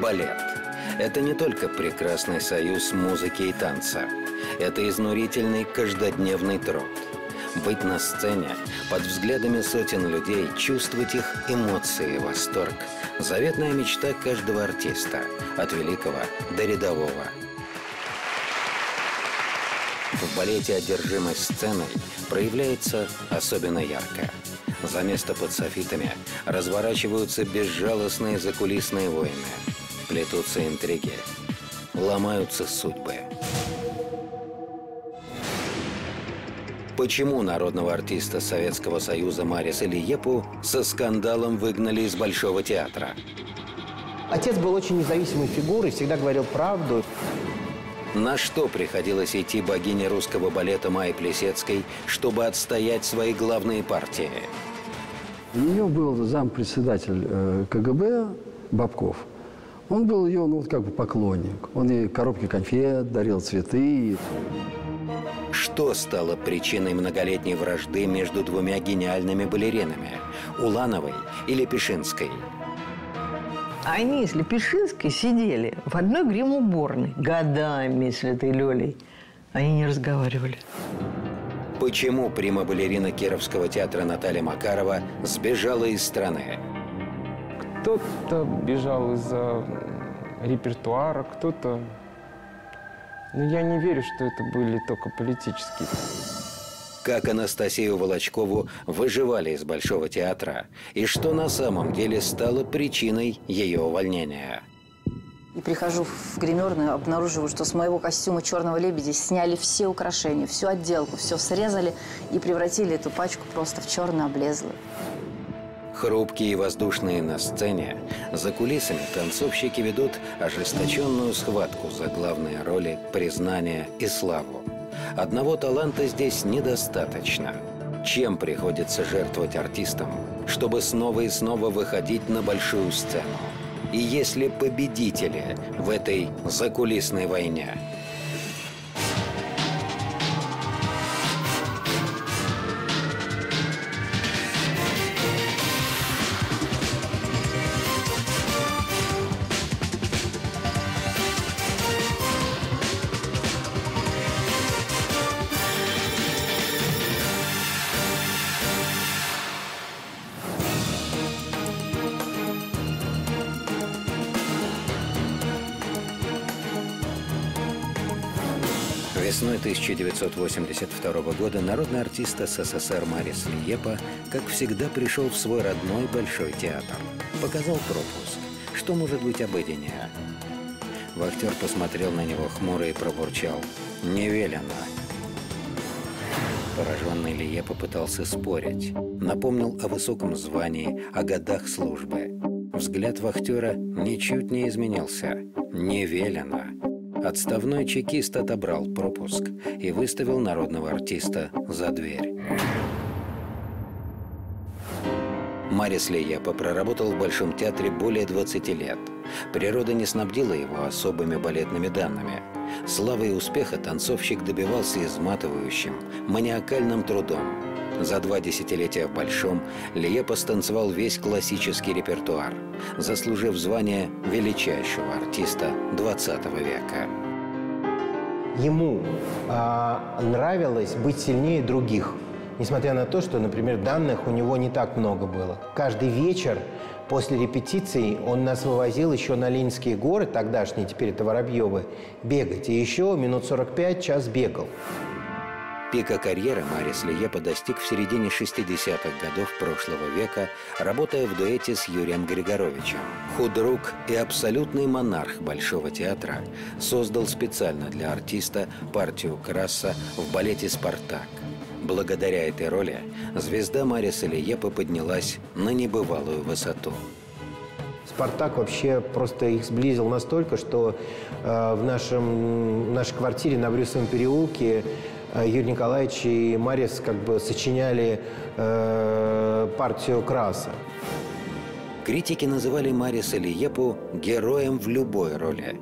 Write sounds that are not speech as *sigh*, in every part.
Балет – это не только прекрасный союз музыки и танца. Это изнурительный каждодневный труд. Быть на сцене, под взглядами сотен людей, чувствовать их эмоции и восторг – заветная мечта каждого артиста, от великого до рядового. В балете одержимость сценой проявляется особенно ярко. За место под софитами разворачиваются безжалостные закулисные войны. Плетутся интриги. Ломаются судьбы. Почему народного артиста Советского Союза Мариса Лиепу со скандалом выгнали из Большого театра? Отец был очень независимой фигурой, всегда говорил правду. На что приходилось идти богине русского балета Майи Плесецкой, чтобы отстоять свои главные партии? У нее был зампредседатель э, КГБ Бабков. Он был ее, ну, вот как бы поклонник. Он ей коробки конфет, дарил цветы. Что стало причиной многолетней вражды между двумя гениальными балеринами – Улановой и Лепешинской? Они с Лепешинской сидели в одной грим-уборной годами с этой Лёлей. Они не разговаривали. Почему прима-балерина Кировского театра Наталья Макарова сбежала из страны? Кто-то бежал из-за репертуара, кто-то... Но я не верю, что это были только политические. Как Анастасию Волочкову выживали из Большого театра и что на самом деле стало причиной ее увольнения? И прихожу в гримерную, обнаруживаю, что с моего костюма черного лебедя сняли все украшения, всю отделку, все срезали и превратили эту пачку просто в черно облезлую. Хрупкие и воздушные на сцене, за кулисами танцовщики ведут ожесточенную схватку за главные роли, признание и славу. Одного таланта здесь недостаточно. Чем приходится жертвовать артистам, чтобы снова и снова выходить на большую сцену? И если победители в этой закулисной войне – Весной 1982 года народный артист СССР Марис Лиепа, как всегда, пришел в свой родной Большой театр. Показал пропуск. Что может быть обыденнее? Вахтер посмотрел на него хмуро и пробурчал. «Не велено». Пораженный Лие попытался спорить. Напомнил о высоком звании, о годах службы. Взгляд вахтера ничуть не изменился. «Не велено». Отставной чекист отобрал пропуск и выставил народного артиста за дверь. Марис Леяпа проработал в Большом театре более 20 лет. Природа не снабдила его особыми балетными данными. Славы и успеха танцовщик добивался изматывающим, маниакальным трудом. За два десятилетия в Большом Лиепа станцевал весь классический репертуар, заслужив звание величайшего артиста XX века. Ему э, нравилось быть сильнее других, несмотря на то, что, например, данных у него не так много было. Каждый вечер после репетиций он нас вывозил еще на Ленинские горы, тогдашние, теперь это Воробьевы, бегать. И еще минут 45 час бегал. Пика карьеры Марис Лиепа достиг в середине 60-х годов прошлого века, работая в дуэте с Юрием Григоровичем. Худрук и абсолютный монарх Большого театра создал специально для артиста партию Краса в балете «Спартак». Благодаря этой роли звезда Мариса Лиепа поднялась на небывалую высоту. «Спартак» вообще просто их сблизил настолько, что э, в нашем, в нашей квартире на Брюсовом переулке Юрий Николаевич и Марис как бы сочиняли э, партию Краса. Критики называли Мариса Лиепу героем в любой роли.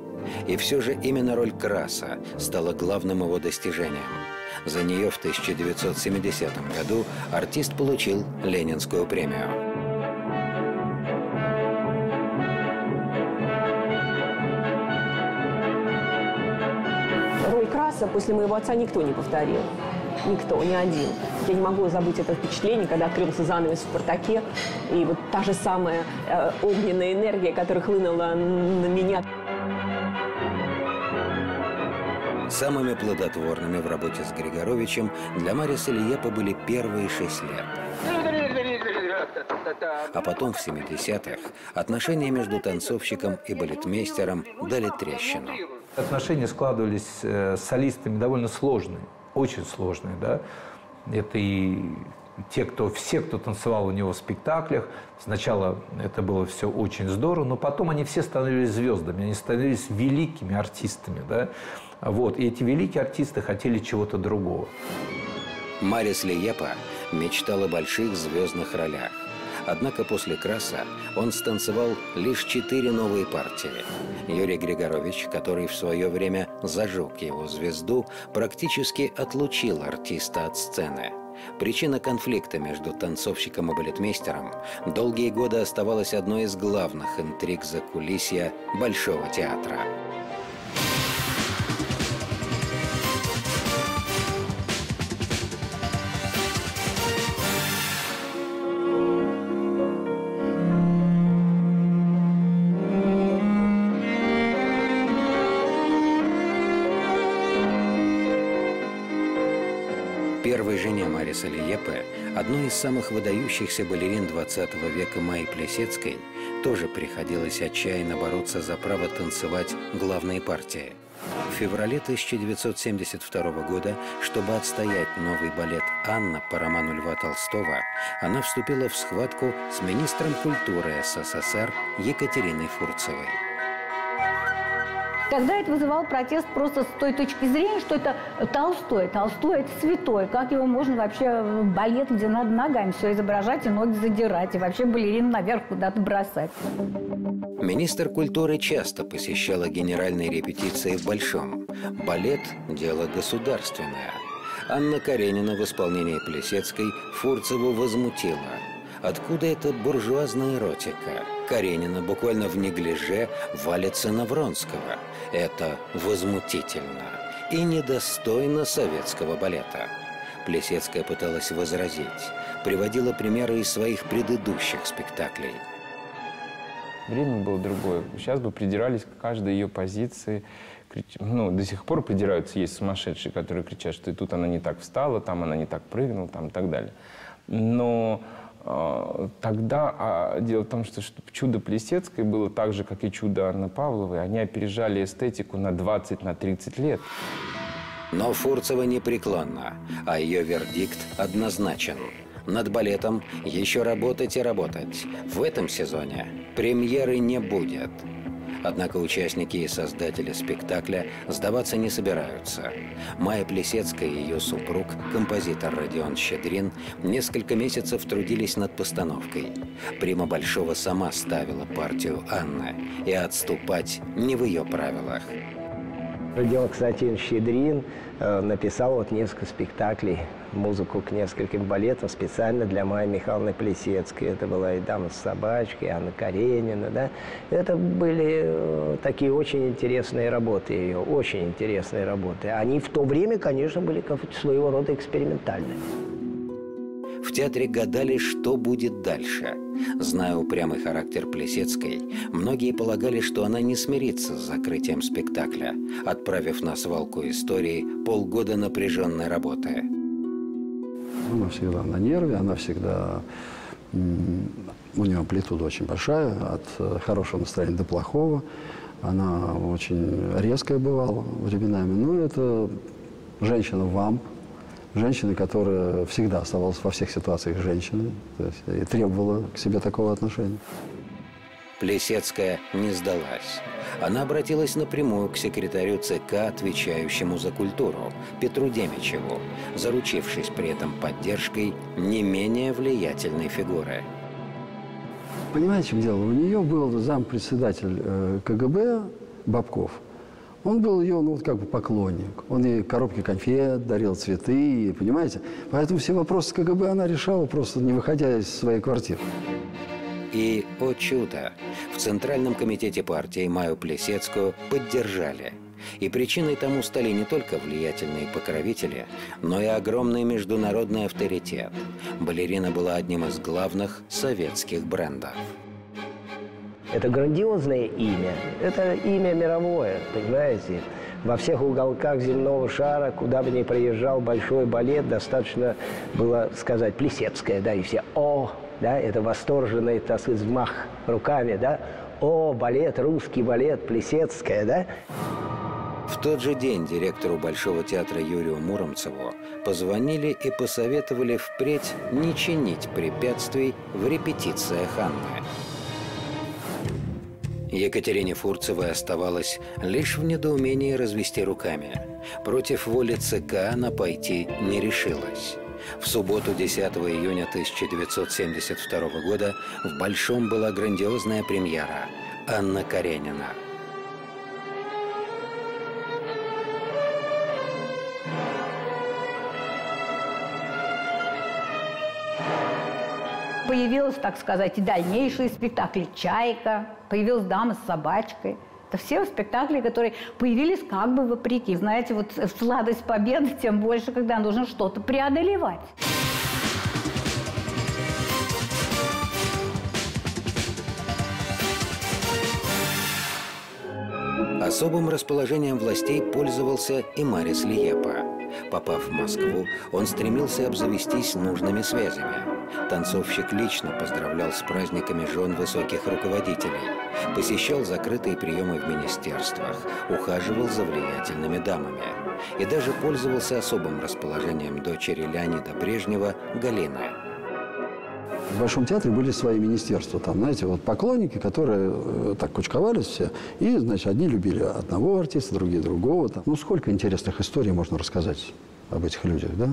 И все же именно роль Краса стала главным его достижением. За нее в 1970 году артист получил Ленинскую премию. Класса после моего отца никто не повторил. Никто, ни один. Я не могу забыть это впечатление, когда открылся занавес в «Спартаке», и вот та же самая э, огненная энергия, которая хлынула на меня. Самыми плодотворными в работе с Григоровичем для Мариса Лиепа были первые шесть лет. А потом, в 70-х, отношения между танцовщиком и балетмейстером дали трещину. Отношения складывались э, с солистами довольно сложные, очень сложные, да. Это и те, кто, все, кто танцевал у него в спектаклях, сначала это было все очень здорово, но потом они все становились звездами, они становились великими артистами, да. Вот. И эти великие артисты хотели чего-то другого. Марис Лиепа мечтал о больших звездных ролях. Однако после «Краса» он станцевал лишь четыре новые партии. Юрий Григорович, который в свое время зажег его звезду, практически отлучил артиста от сцены. Причина конфликта между танцовщиком и балетмейстером долгие годы оставалась одной из главных интриг за кулисья Большого театра. Первой жене Мариса Лиепе, одной из самых выдающихся балерин 20 века Майи Плесецкой, тоже приходилось отчаянно бороться за право танцевать главные партии. В феврале 1972 года, чтобы отстоять новый балет «Анна» по роману Льва Толстого, она вступила в схватку с министром культуры СССР Екатериной Фурцевой. Тогда это вызывало протест просто с той точки зрения, что это Толстой. Толстой – это святой. Как его можно вообще балет, где надо ногами все изображать и ноги задирать, и вообще балерин наверх куда-то бросать. Министр культуры часто посещала генеральные репетиции в Большом. Балет – дело государственное. Анна Каренина в исполнении Плесецкой Фурцеву возмутила. Откуда эта буржуазная эротика? Каренина буквально в неглиже валится на Вронского. Это возмутительно и недостойно советского балета. Плесецкая пыталась возразить, приводила примеры из своих предыдущих спектаклей. Время было другое. Сейчас бы придирались к каждой ее позиции. Ну, до сих пор придираются, есть сумасшедшие, которые кричат, что и тут она не так встала, там она не так прыгнула, там и так далее. Но тогда а дело в том, что, что чудо Плесецкой было так же, как и чудо Анны Павловой. Они опережали эстетику на 20-30 на лет. Но Фурцева непреклонна, а ее вердикт однозначен. Над балетом еще работать и работать. В этом сезоне премьеры не будет. Однако участники и создатели спектакля сдаваться не собираются. Майя Плесецкая и ее супруг, композитор Родион Щедрин, несколько месяцев трудились над постановкой. Прима Большого сама ставила партию Анна, и отступать не в ее правилах. Родион Константин Щедрин э, написал вот несколько спектаклей музыку к нескольким балетам специально для Майи Михайловны Плесецкой. Это была и «Дама с собачкой», и Анна Каренина. Да? Это были э, такие очень интересные работы ее, очень интересные работы. Они в то время, конечно, были своего рода экспериментальными. В театре гадали, что будет дальше. Зная упрямый характер Плесецкой, многие полагали, что она не смирится с закрытием спектакля, отправив на свалку истории полгода напряженной работы. Она всегда на нерве, она всегда... У нее амплитуда очень большая, от э, хорошего настроения до плохого. Она очень резкая бывала временами. Но ну, это женщина вам, женщина, которая всегда оставалась во всех ситуациях женщиной то есть, и требовала к себе такого отношения. Плесецкая не сдалась. Она обратилась напрямую к секретарю ЦК, отвечающему за культуру, Петру Демичеву, заручившись при этом поддержкой не менее влиятельной фигуры. Понимаете, в чем дело? У нее был зампредседатель э, КГБ Бабков. Он был ее, ну, вот как бы поклонник. Он ей коробки конфет дарил, цветы, понимаете? Поэтому все вопросы КГБ она решала, просто не выходя из своей квартиры. И, о чудо, в Центральном комитете партии Маю Плесецкую поддержали. И причиной тому стали не только влиятельные покровители, но и огромный международный авторитет. Балерина была одним из главных советских брендов. Это грандиозное имя, это имя мировое, понимаете? Во всех уголках земного шара, куда бы ни приезжал большой балет, достаточно было сказать «Плесецкая», да, и все «О!», да, это восторженный, так сказать, взмах руками, да, «О, балет, русский балет, Плесецкая», да. В тот же день директору Большого театра Юрию Муромцеву позвонили и посоветовали впредь не чинить препятствий в репетициях Анны. Екатерине Фурцевой оставалось лишь в недоумении развести руками. Против воли ЦК она пойти не решилась. В субботу 10 июня 1972 года в Большом была грандиозная премьера «Анна Каренина». Появилась, так сказать, и дальнейшие спектакли «Чайка», появилась «Дама с собачкой». Это все спектакли, которые появились как бы вопреки. Знаете, вот сладость победы, тем больше, когда нужно что-то преодолевать. Особым расположением властей пользовался и Марис Лиепа. Попав в Москву, он стремился обзавестись нужными связями. Танцовщик лично поздравлял с праздниками жен высоких руководителей, посещал закрытые приемы в министерствах, ухаживал за влиятельными дамами и даже пользовался особым расположением дочери Леонида Брежнева Галины. В Большом театре были свои министерства. Там, знаете, вот поклонники, которые э, так кучковались все. И, значит, одни любили одного артиста, другие другого. Там. Ну, сколько интересных историй можно рассказать об этих людях, да?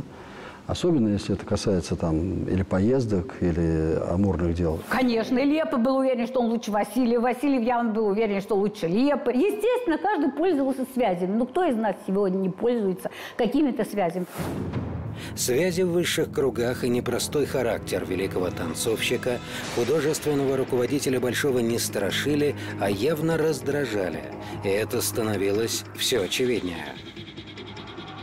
Особенно, если это касается там или поездок, или амурных дел. Конечно, и Лепа был уверен, что он лучше Василия. Васильев явно был уверен, что лучше Лепы. Естественно, каждый пользовался связями. Ну, кто из нас сегодня не пользуется какими-то связями? Связи в высших кругах и непростой характер великого танцовщика художественного руководителя Большого не страшили, а явно раздражали. И это становилось все очевиднее.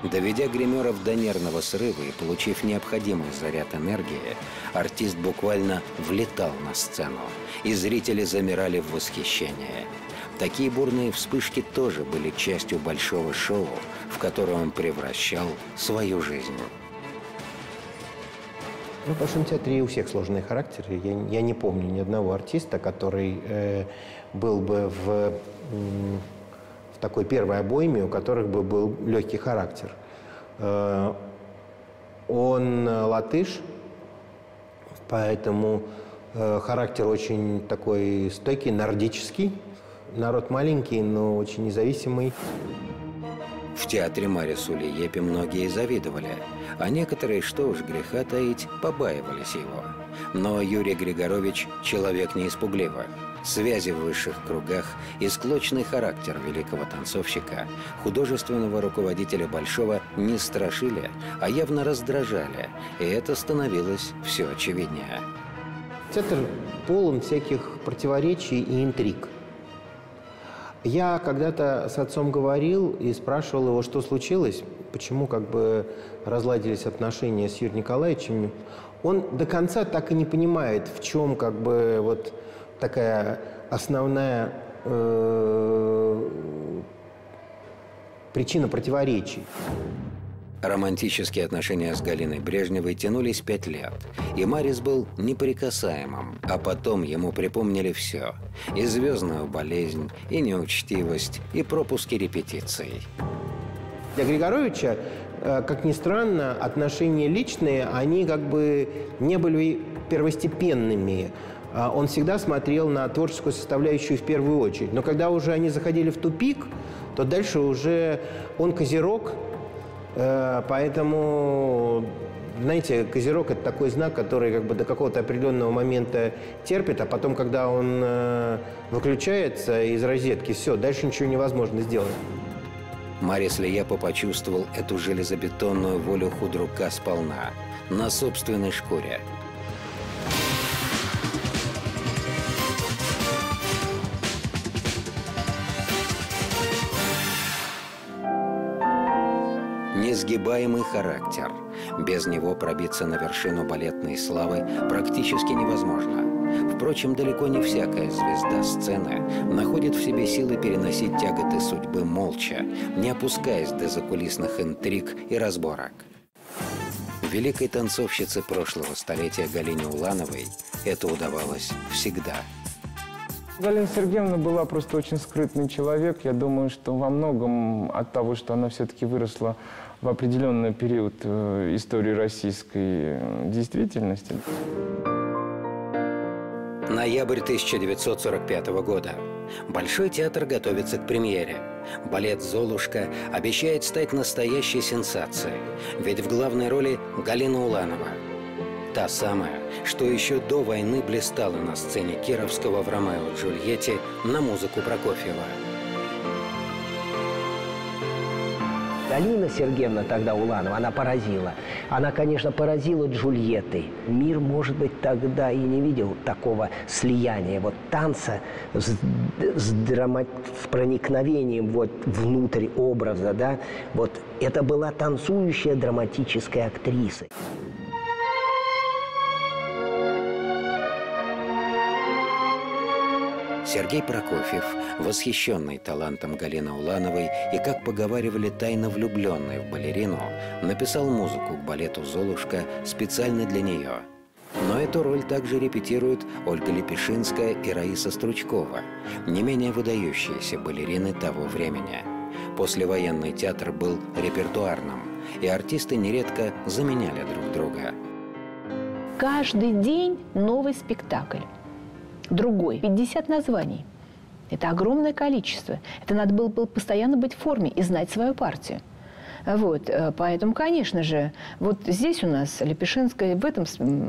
Доведя гримеров до нервного срыва и получив необходимый заряд энергии, артист буквально влетал на сцену, и зрители замирали в восхищении. Такие бурные вспышки тоже были частью большого шоу, в которое он превращал свою жизнь. Ну, в Большом театре у всех сложный характер. Я, я не помню ни одного артиста, который э, был бы в такой первой обойме, у которых бы был легкий характер. Э, он латыш, поэтому э, характер очень такой стойкий, нордический. Народ маленький, но очень независимый. В театре Марису Лиепе многие завидовали, а некоторые, что уж греха таить, побаивались его. Но Юрий Григорович – человек не испугливый связи в высших кругах и склочный характер великого танцовщика, художественного руководителя Большого не страшили, а явно раздражали, и это становилось все очевиднее. Театр полон всяких противоречий и интриг. Я когда-то с отцом говорил и спрашивал его, что случилось, почему как бы разладились отношения с Юрием Николаевичем. Он до конца так и не понимает, в чем как бы вот такая основная э, причина противоречий. Романтические отношения с Галиной Брежневой тянулись пять лет, и Марис был неприкасаемым, а потом ему припомнили все – и звездную болезнь, и неучтивость, и пропуски репетиций. Для Григоровича, э, как ни странно, отношения личные, они как бы не были первостепенными. А он всегда смотрел на творческую составляющую в первую очередь. Но когда уже они заходили в тупик, то дальше уже он козерог, э, поэтому знаете, козерог – это такой знак, который как бы до какого-то определенного момента терпит, а потом, когда он э, выключается из розетки, все, дальше ничего невозможно сделать. Марис Лияпа почувствовал эту железобетонную волю худрука сполна, на собственной шкуре – несгибаемый характер. Без него пробиться на вершину балетной славы практически невозможно. Впрочем, далеко не всякая звезда сцены находит в себе силы переносить тяготы судьбы молча, не опускаясь до закулисных интриг и разборок. Великой танцовщице прошлого столетия Галине Улановой это удавалось всегда – Галина Сергеевна была просто очень скрытный человек. Я думаю, что во многом от того, что она все-таки выросла в определенный период э, истории российской э, действительности. Ноябрь 1945 года. Большой театр готовится к премьере. Балет «Золушка» обещает стать настоящей сенсацией. Ведь в главной роли Галина Уланова – Та самая, что еще до войны блистала на сцене Кировского в «Ромео и Джульетте» на музыку Прокофьева. Галина Сергеевна тогда Уланова, она поразила. Она, конечно, поразила Джульеттой. Мир, может быть, тогда и не видел такого слияния вот танца с, с, драма, с проникновением вот внутрь образа, да. Вот это была танцующая драматическая актриса. Сергей Прокофьев, восхищенный талантом Галины Улановой и, как поговаривали, тайно влюбленный в балерину, написал музыку к балету «Золушка» специально для нее. Но эту роль также репетируют Ольга Лепешинская и Раиса Стручкова, не менее выдающиеся балерины того времени. Послевоенный театр был репертуарным, и артисты нередко заменяли друг друга. Каждый день новый спектакль другой. 50 названий. Это огромное количество. Это надо было, было постоянно быть в форме и знать свою партию. Вот, э, поэтому, конечно же, вот здесь у нас Лепешинская, в этом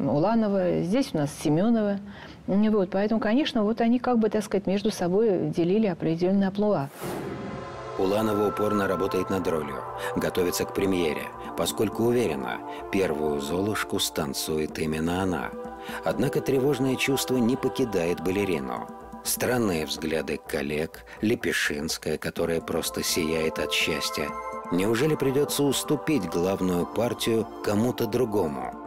Уланова, здесь у нас Семенова. Вот, поэтому, конечно, вот они как бы, так сказать, между собой делили определенные аплуа. Уланова упорно работает над ролью, готовится к премьере, поскольку уверена, первую «Золушку» станцует именно она – Однако тревожное чувство не покидает балерину. Странные взгляды коллег, Лепешинская, которая просто сияет от счастья. Неужели придется уступить главную партию кому-то другому?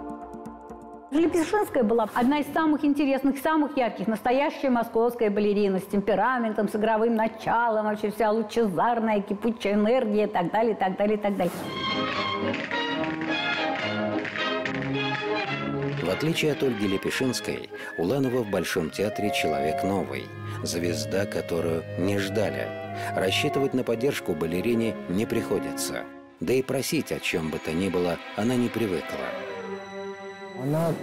Лепешинская была одна из самых интересных, самых ярких, настоящая московская балерина с темпераментом, с игровым началом, вообще вся лучезарная, кипучая энергия и так далее, и так далее, и так далее. В отличие от Ольги Лепешинской, Уланова в Большом театре человек новый, звезда, которую не ждали. Рассчитывать на поддержку балерине не приходится. Да и просить о чем бы то ни было она не привыкла. Она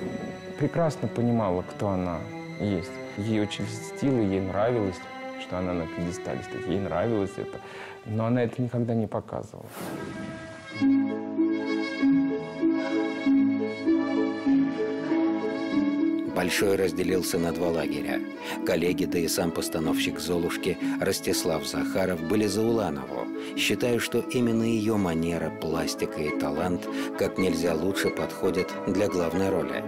прекрасно понимала, кто она есть. Ей очень льстило, ей нравилось, что она на пьедестале стоит. Ей нравилось это. Но она это никогда не показывала. Большой разделился на два лагеря. Коллеги, да и сам постановщик «Золушки» Ростислав Захаров были за Уланову, считая, что именно ее манера, пластика и талант как нельзя лучше подходят для главной роли.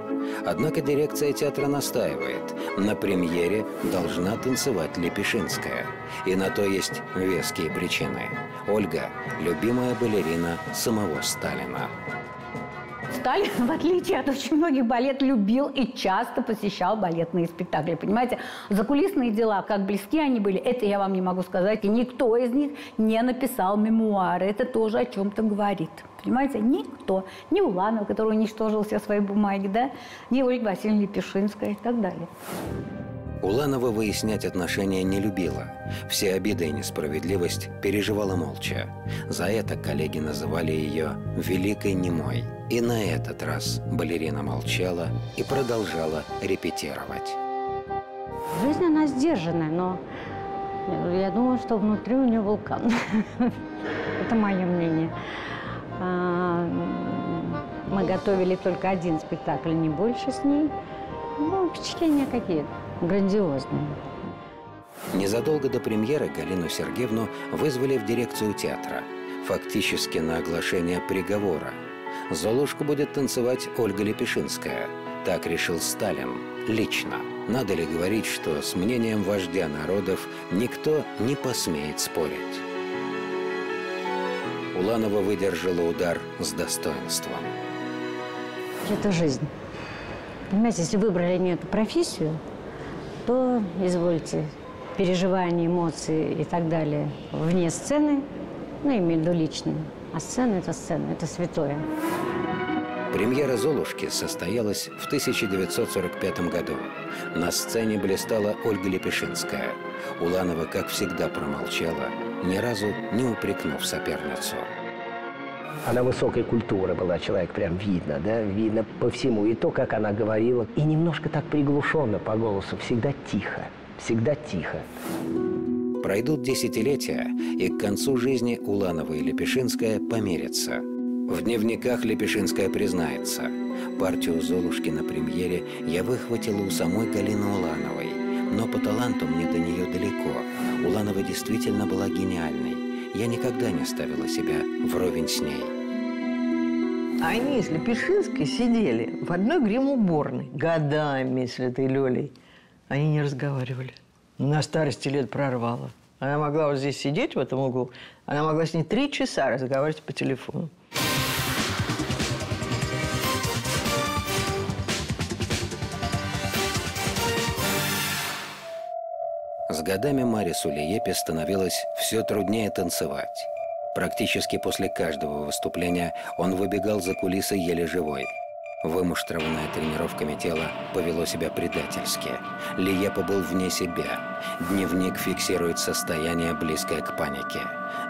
Однако дирекция театра настаивает. На премьере должна танцевать Лепешинская. И на то есть веские причины. Ольга – любимая балерина самого Сталина. Сталин, *laughs* в отличие от очень многих, балет любил и часто посещал балетные спектакли. Понимаете, закулисные дела, как близки они были, это я вам не могу сказать. И никто из них не написал мемуары. Это тоже о чем-то говорит. Понимаете, никто. Ни Уланов, который уничтожил все свои бумаги, да, ни Ольга Васильевна Лепешинская и так далее. Уланова выяснять отношения не любила. Все обиды и несправедливость переживала молча. За это коллеги называли ее «великой немой». И на этот раз балерина молчала и продолжала репетировать. Жизнь она сдержанная, но я думаю, что внутри у нее вулкан. *laughs* Это мое мнение. А, мы готовили только один спектакль, не больше с ней. Ну, впечатления какие-то грандиозные. Незадолго до премьеры Галину Сергеевну вызвали в дирекцию театра, фактически на оглашение приговора. Золушку будет танцевать Ольга Лепешинская. Так решил Сталин. Лично. Надо ли говорить, что с мнением вождя народов никто не посмеет спорить? Уланова выдержала удар с достоинством. Это жизнь. Понимаете, если выбрали не эту профессию, то, извольте, переживания, эмоции и так далее вне сцены, ну, имею в виду личные. А сцена – это сцена, это святое. Премьера «Золушки» состоялась в 1945 году. На сцене блистала Ольга Лепешинская. Уланова, как всегда, промолчала, ни разу не упрекнув соперницу. Она высокой культуры была, человек прям видно, да, видно по всему. И то, как она говорила, и немножко так приглушенно по голосу, всегда тихо, всегда тихо. Пройдут десятилетия, и к концу жизни Уланова и Лепешинская помирятся. В дневниках Лепешинская признается, партию «Золушки» на премьере я выхватила у самой Галины Улановой, но по таланту мне до нее далеко. Уланова действительно была гениальной. Я никогда не ставила себя вровень с ней. Они с Лепешинской сидели в одной грим-уборной годами с этой Лёлей. Они не разговаривали. На старости лет прорвало. Она могла вот здесь сидеть, в этом углу. Она могла с ней три часа разговаривать по телефону. Годами Марису Лиепе становилось все труднее танцевать. Практически после каждого выступления он выбегал за кулисы еле живой. Вымуштрованное тренировками тело повело себя предательски. Лиепа был вне себя. Дневник фиксирует состояние, близкое к панике.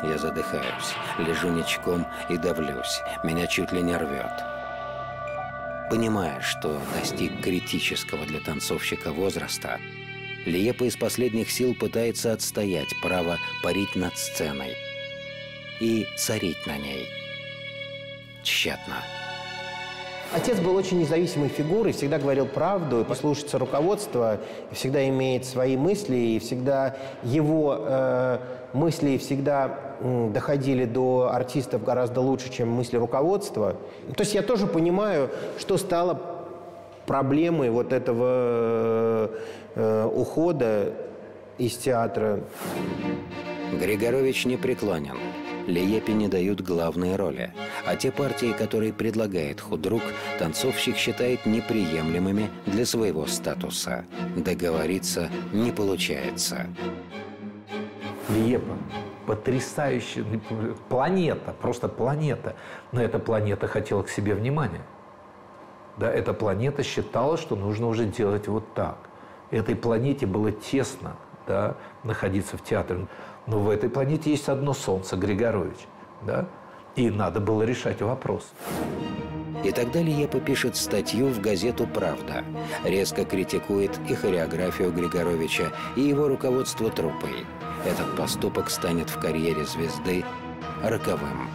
Я задыхаюсь, лежу ничком и давлюсь. Меня чуть ли не рвет. Понимая, что достиг критического для танцовщика возраста, Лиепа из последних сил пытается отстоять право парить над сценой и царить на ней. Тщетно. Отец был очень независимой фигурой, всегда говорил правду, и послушаться руководства, всегда имеет свои мысли, и всегда его э, мысли всегда м, доходили до артистов гораздо лучше, чем мысли руководства. То есть я тоже понимаю, что стало проблемой вот этого э, ухода из театра. Григорович не преклонен. Лиепе не дают главные роли, а те партии, которые предлагает худрук, танцовщик считает неприемлемыми для своего статуса. Договориться не получается. Лиепа потрясающая планета, просто планета. Но эта планета хотела к себе внимания. Да, эта планета считала, что нужно уже делать вот так. Этой планете было тесно да, находиться в театре. Но в этой планете есть одно солнце, Григорович. Да? И надо было решать вопрос. И тогда Лиепа пишет статью в газету «Правда». Резко критикует и хореографию Григоровича, и его руководство труппой. Этот поступок станет в карьере звезды роковым.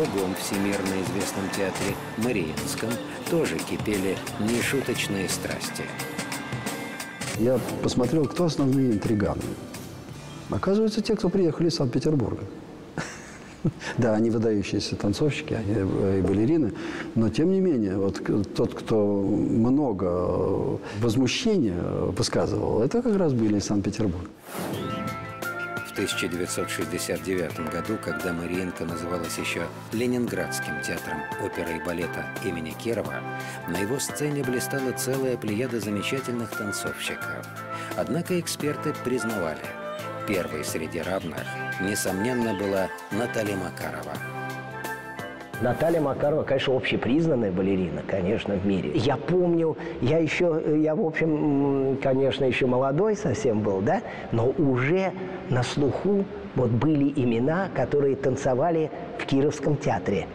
Другом всемирно известном театре, Мариинском, тоже кипели нешуточные страсти. Я посмотрел, кто основные интриганы. Оказывается, те, кто приехали из Санкт-Петербурга. *laughs* Да, они выдающиеся танцовщики, они э, и балерины, но тем не менее, вот тот, кто много возмущения высказывал, это как раз были из Санкт-Петербурга. В 1969 году, когда Мариенко называлась еще Ленинградским театром оперы и балета имени Кирова, на его сцене блистала целая плеяда замечательных танцовщиков. Однако эксперты признавали, первой среди равных, несомненно, была Наталья Макарова. Наталья Макарова, конечно, общепризнанная балерина, конечно, в мире. Я помню, я еще, я, в общем, конечно, еще молодой совсем был, да, но уже на слуху вот были имена, которые танцевали в Кировском театре.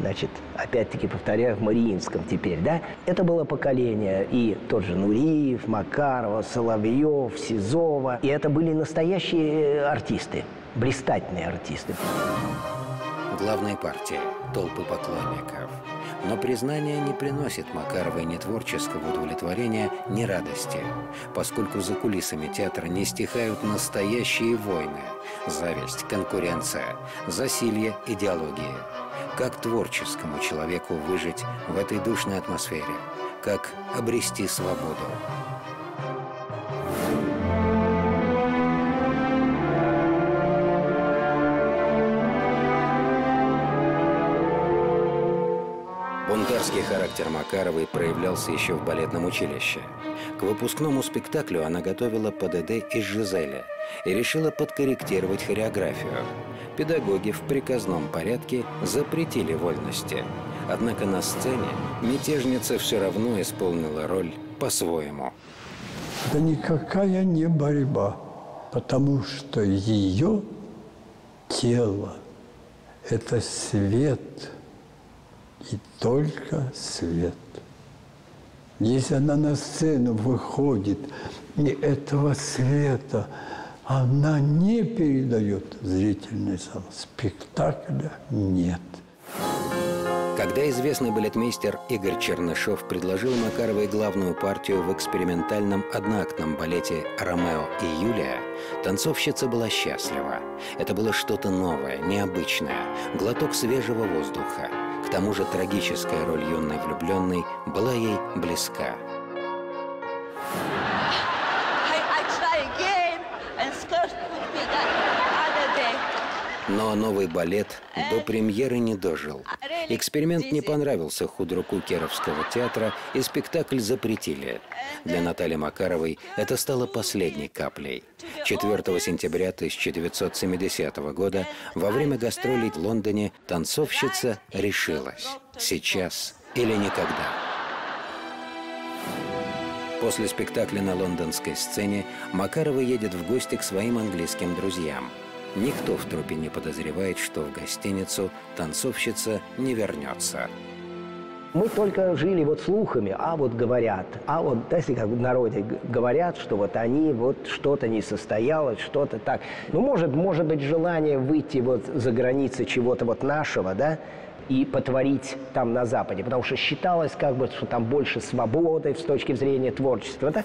Значит, опять-таки повторяю, в Мариинском теперь, да? Это было поколение и тот же Нуриев, Макарова, Соловьев, Сизова. И это были настоящие артисты, блистательные артисты главной партии, толпы поклонников. Но признание не приносит Макаровой ни творческого удовлетворения, ни радости, поскольку за кулисами театра не стихают настоящие войны – зависть, конкуренция, засилье, идеологии. Как творческому человеку выжить в этой душной атмосфере? как обрести свободу. Бунтарский характер Макаровой проявлялся еще в балетном училище. К выпускному спектаклю она готовила ПДД из Жизели и решила подкорректировать хореографию. Педагоги в приказном порядке запретили вольности. Однако на сцене мятежница все равно исполнила роль по-своему. Да никакая не борьба, потому что ее тело – это свет – и только свет. Если она на сцену выходит, и этого света она не передает зрительный зал, спектакля нет. Когда известный балетмейстер Игорь Чернышов предложил Макаровой главную партию в экспериментальном одноактном балете «Ромео и Юлия», танцовщица была счастлива. Это было что-то новое, необычное, глоток свежего воздуха – тому же трагическая роль юной влюбленной была ей близка. Но новый балет до премьеры не дожил. Эксперимент не понравился худруку Керовского театра, и спектакль запретили. Для Натальи Макаровой это стало последней каплей. 4 сентября 1970 года во время гастролей в Лондоне танцовщица решилась «сейчас или никогда». После спектакля на лондонской сцене Макарова едет в гости к своим английским друзьям – Никто в трупе не подозревает, что в гостиницу танцовщица не вернется. Мы только жили вот слухами, а вот говорят, а вот, если как в народе говорят, что вот они, вот что-то не состоялось, что-то так. Ну, может, может быть, желание выйти вот за границы чего-то вот нашего, да, и потворить там на Западе, потому что считалось как бы, что там больше свободы с точки зрения творчества, да?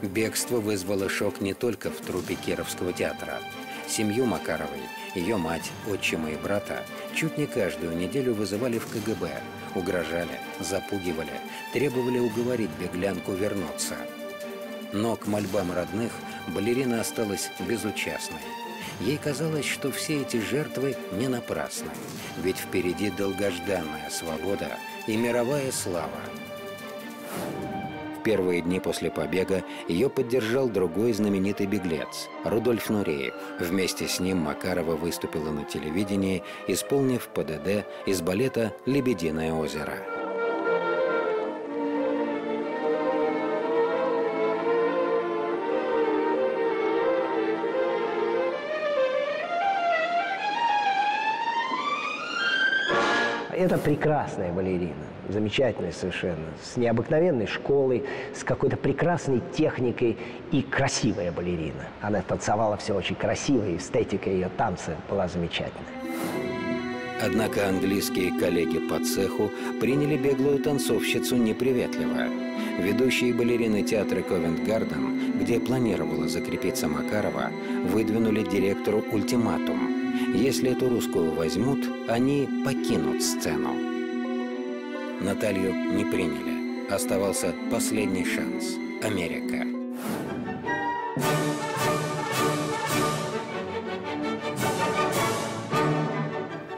Бегство вызвало шок не только в трупе Кировского театра. Семью Макаровой, ее мать, отчима и брата чуть не каждую неделю вызывали в КГБ, угрожали, запугивали, требовали уговорить беглянку вернуться. Но к мольбам родных балерина осталась безучастной. Ей казалось, что все эти жертвы не напрасны, ведь впереди долгожданная свобода и мировая слава первые дни после побега ее поддержал другой знаменитый беглец – Рудольф Нуреев. Вместе с ним Макарова выступила на телевидении, исполнив ПДД из балета «Лебединое озеро». Это прекрасная балерина, замечательная совершенно, с необыкновенной школой, с какой-то прекрасной техникой и красивая балерина. Она танцевала все очень красиво, и эстетика ее танца была замечательная. Однако английские коллеги по цеху приняли беглую танцовщицу неприветливо. Ведущие балерины театра Ковент-Гарден, где планировала закрепиться Макарова, выдвинули директору ультиматум – если эту русскую возьмут, они покинут сцену. Наталью не приняли. Оставался последний шанс – Америка.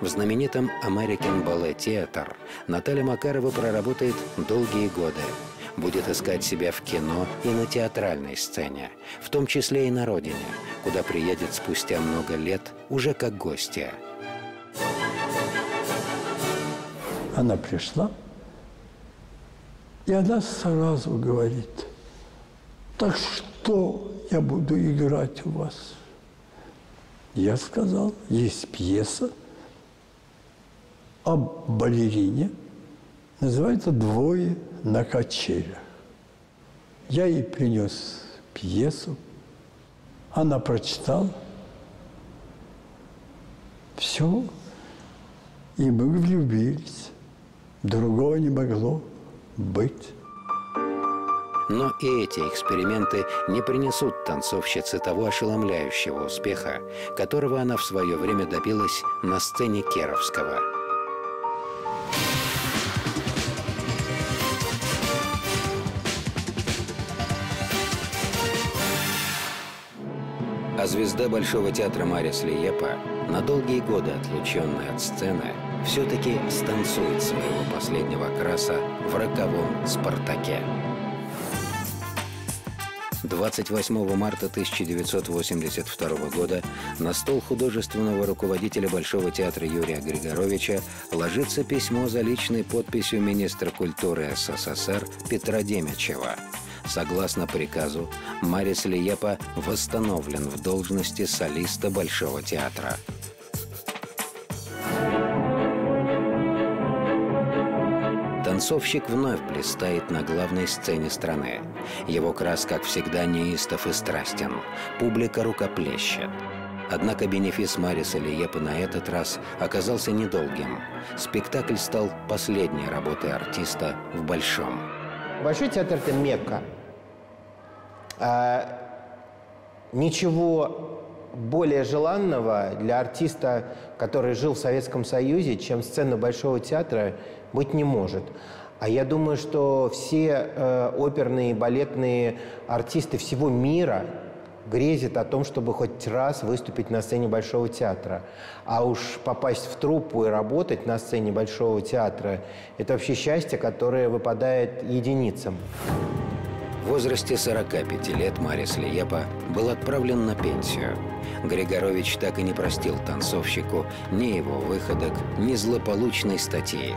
В знаменитом American Ballet Theater Наталья Макарова проработает долгие годы – будет искать себя в кино и на театральной сцене, в том числе и на родине, куда приедет спустя много лет уже как гостья. Она пришла, и она сразу говорит, так что я буду играть у вас? Я сказал, есть пьеса о балерине, называется «Двое на качелях. Я ей принес пьесу, она прочитала, все, и мы влюбились. Другого не могло быть. Но и эти эксперименты не принесут танцовщице того ошеломляющего успеха, которого она в свое время добилась на сцене Керовского – А звезда Большого театра Марис Лиепа, на долгие годы отлученная от сцены, все-таки станцует своего последнего краса в роковом «Спартаке». 28 марта 1982 года на стол художественного руководителя Большого театра Юрия Григоровича ложится письмо за личной подписью министра культуры СССР Петра Демичева. Согласно приказу, Марис Лиепа восстановлен в должности солиста Большого театра. Танцовщик вновь блистает на главной сцене страны. Его крас, как всегда, неистов и страстен. Публика рукоплещет. Однако бенефис Мариса Лиепы на этот раз оказался недолгим. Спектакль стал последней работой артиста в Большом. Большой театр – это Мекка. А, ничего более желанного для артиста, который жил в Советском Союзе, чем сцена Большого театра, быть не может. А я думаю, что все э, оперные и балетные артисты всего мира грезят о том, чтобы хоть раз выступить на сцене Большого театра. А уж попасть в труппу и работать на сцене Большого театра – это вообще счастье, которое выпадает единицам. В возрасте 45 лет Марис Лиепа был отправлен на пенсию. Григорович так и не простил танцовщику ни его выходок, ни злополучной статьи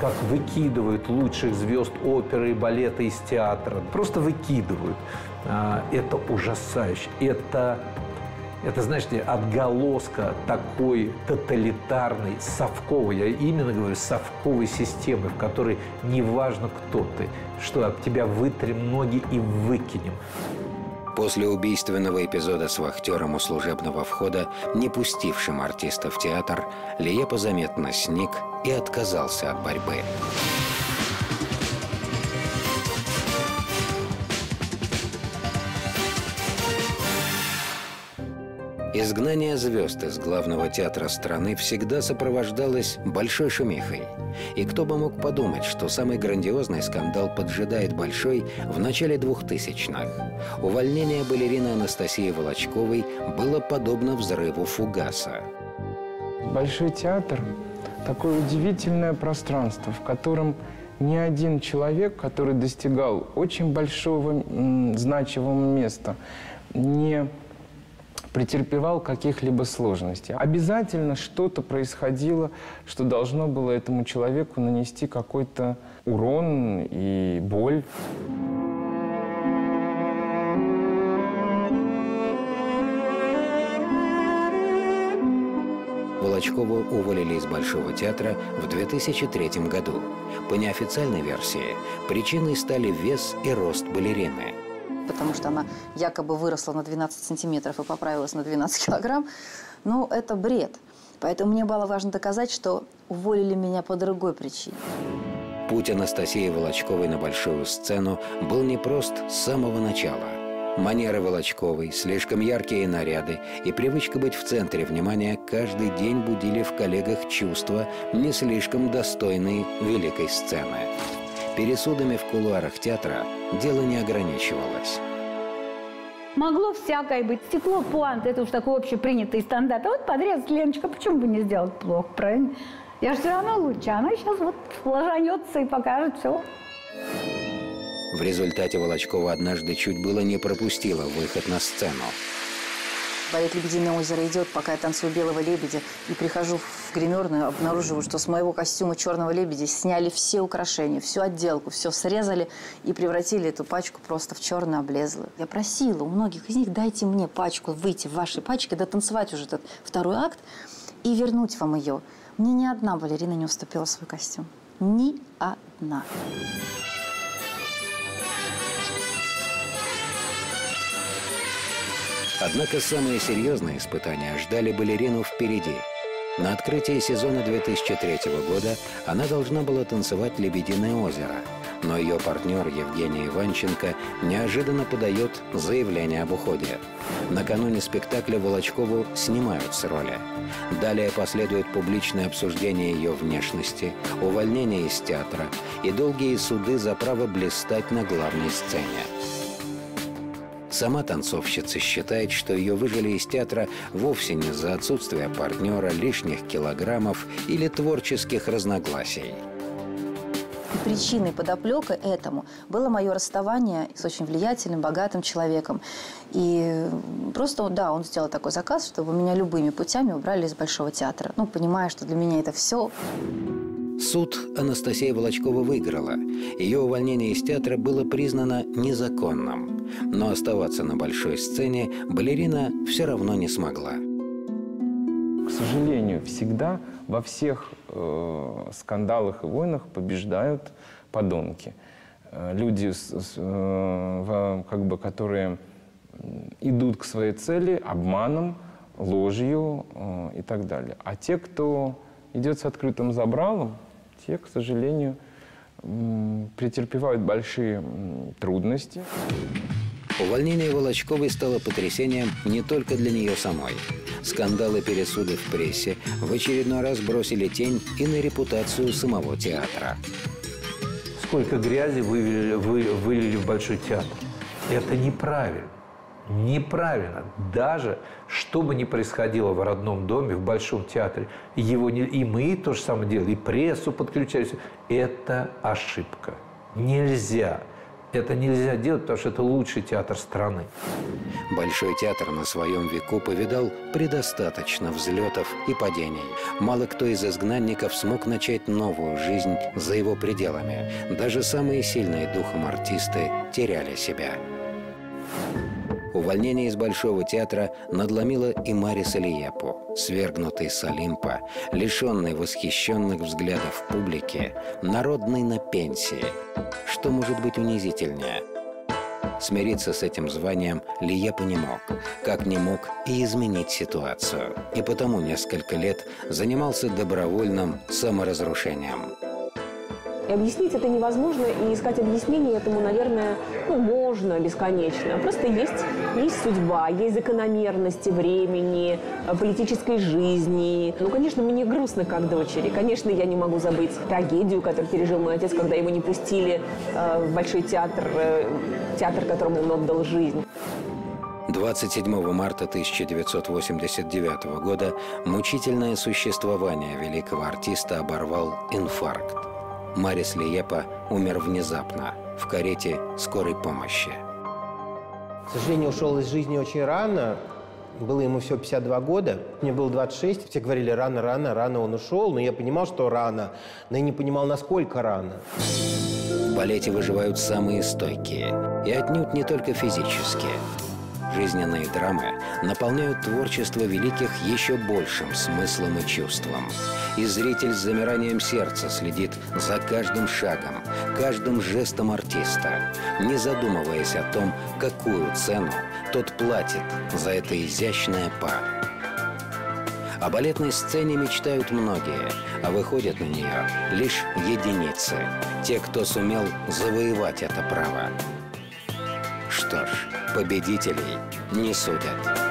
как выкидывают лучших звезд оперы и балета из театра. Просто выкидывают. А, это ужасающе. Это, это знаете, отголоска такой тоталитарной, совковой, я именно говорю, совковой системы, в которой неважно, кто ты, что от тебя вытрем ноги и выкинем. После убийственного эпизода с вахтером у служебного входа, не пустившим артиста в театр, Лиепа заметно сник и отказался от борьбы. Изгнание звезд из главного театра страны всегда сопровождалось большой шумихой. И кто бы мог подумать, что самый грандиозный скандал поджидает Большой в начале двухтысячных. Увольнение балерины Анастасии Волочковой было подобно взрыву фугаса. Большой театр – такое удивительное пространство, в котором ни один человек, который достигал очень большого, значимого места, не претерпевал каких-либо сложностей. Обязательно что-то происходило, что должно было этому человеку нанести какой-то урон и боль. Волочкову уволили из Большого театра в 2003 году. По неофициальной версии, причиной стали вес и рост балерины – потому что она якобы выросла на 12 сантиметров и поправилась на 12 килограмм. Ну, это бред. Поэтому мне было важно доказать, что уволили меня по другой причине. Путь Анастасии Волочковой на большую сцену был непрост с самого начала. Манеры Волочковой, слишком яркие наряды и привычка быть в центре внимания каждый день будили в коллегах чувства, не слишком достойные великой сцены. Пересудами в кулуарах театра дело не ограничивалось. Могло всякое быть. Стекло, пуант, это уж такой общепринятый стандарт. А вот подрезать Леночка, почему бы не сделать плохо, правильно? Я же все равно лучше. Она сейчас вот ложанется и покажет все. В результате Волочкова однажды чуть было не пропустила выход на сцену. Балет «Лебединое озеро» идет, пока я танцую «Белого лебедя». И прихожу в гримерную, обнаруживаю, что с моего костюма «Черного лебедя» сняли все украшения, всю отделку, все срезали и превратили эту пачку просто в черную облезлую. Я просила у многих из них, дайте мне пачку, выйти в вашей пачке, дотанцевать уже этот второй акт и вернуть вам ее. Мне ни одна балерина не уступила свой костюм. Ни одна. Однако самые серьезные испытания ждали балерину впереди. На открытии сезона 2003 года она должна была танцевать «Лебединое озеро», но ее партнер Евгений Иванченко неожиданно подает заявление об уходе. Накануне спектакля Волочкову снимают с роли. Далее последует публичное обсуждение ее внешности, увольнение из театра и долгие суды за право блистать на главной сцене. Сама танцовщица считает, что ее выжили из театра вовсе не за отсутствие партнера, лишних килограммов или творческих разногласий. Причиной, подоплекой этому было мое расставание с очень влиятельным, богатым человеком. И просто, да, он сделал такой заказ, чтобы меня любыми путями убрали из Большого театра. Ну, понимая, что для меня это все Суд Анастасия Волочкова выиграла. Ее увольнение из театра было признано незаконным. Но оставаться на большой сцене балерина все равно не смогла. К сожалению, всегда во всех э, скандалах и войнах побеждают подонки. Э, люди, с, с, э, как бы, которые идут к своей цели обманом, ложью э, и так далее. А те, кто идет с открытым забралом, те, к сожалению, претерпевают большие трудности. Увольнение Волочковой стало потрясением не только для нее самой. Скандалы пересуды в прессе в очередной раз бросили тень и на репутацию самого театра. Сколько грязи вывели, вы, вылили в Большой театр. Это неправильно. Неправильно. Даже что бы ни происходило в родном доме, в Большом театре, его не, и мы то же самое делали, и прессу подключались. Это ошибка. Нельзя. Это нельзя делать, потому что это лучший театр страны. Большой театр на своем веку повидал предостаточно взлетов и падений. Мало кто из изгнанников смог начать новую жизнь за его пределами. Даже самые сильные духом артисты теряли себя. Увольнение из Большого театра надломило и Мариса Лиепу, свергнутый с Олимпа, лишенный восхищенных взглядов публики, народный на пенсии. Что может быть унизительнее? Смириться с этим званием Лиепа не мог, как не мог и изменить ситуацию. И потому несколько лет занимался добровольным саморазрушением. И объяснить это невозможно, и искать объяснение этому, наверное, ну, можно бесконечно. Просто есть, есть судьба, есть закономерности времени, политической жизни. Ну, конечно, мне грустно как дочери. Конечно, я не могу забыть трагедию, которую пережил мой отец, когда его не пустили э, в Большой театр, э, театр, которому он отдал жизнь. 27 марта 1989 года мучительное существование великого артиста оборвал инфаркт. Марис Лиепа умер внезапно в карете скорой помощи. К сожалению, ушел из жизни очень рано. Было ему всего 52 года. Мне было 26. Все говорили, рано, рано, рано он ушел. Но я понимал, что рано. Но я не понимал, насколько рано. В балете выживают самые стойкие. И отнюдь не только физические. Жизненные драмы наполняют творчество великих еще большим смыслом и чувством. И зритель с замиранием сердца следит за каждым шагом, каждым жестом артиста, не задумываясь о том, какую цену тот платит за это изящное па. О балетной сцене мечтают многие, а выходят на нее лишь единицы, те, кто сумел завоевать это право. Что ж, победителей не судят.